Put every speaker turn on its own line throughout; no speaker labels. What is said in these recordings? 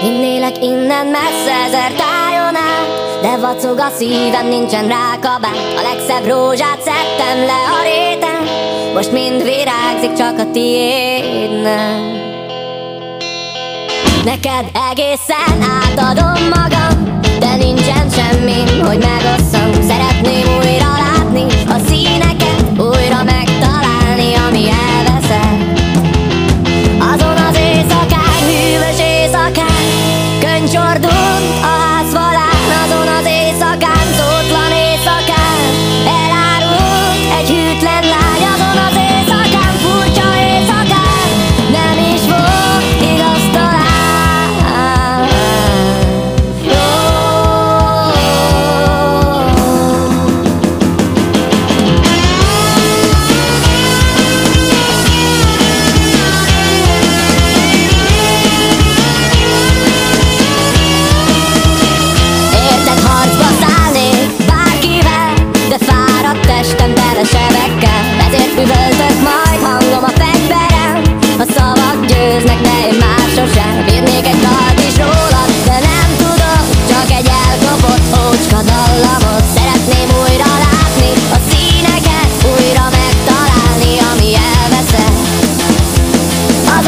Vinnélek innen messze ezer tájon át De vacog a szívem, nincsen rá kabát. A legszebb rózsát szedtem le a réten Most mind virágzik, csak a tiéd. Nem Neked egészen átadom ma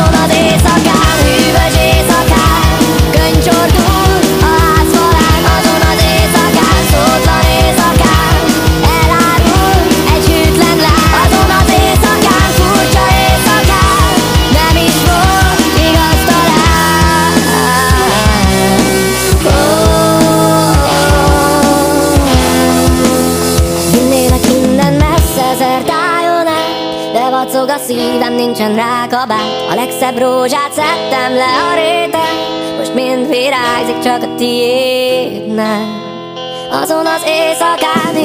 空で vacog a szívem, nincsen rá kabát. A legszebb rózsát szedtem le a réten. Most mind virágzik, csak a tiédnek. Azon az éjszakán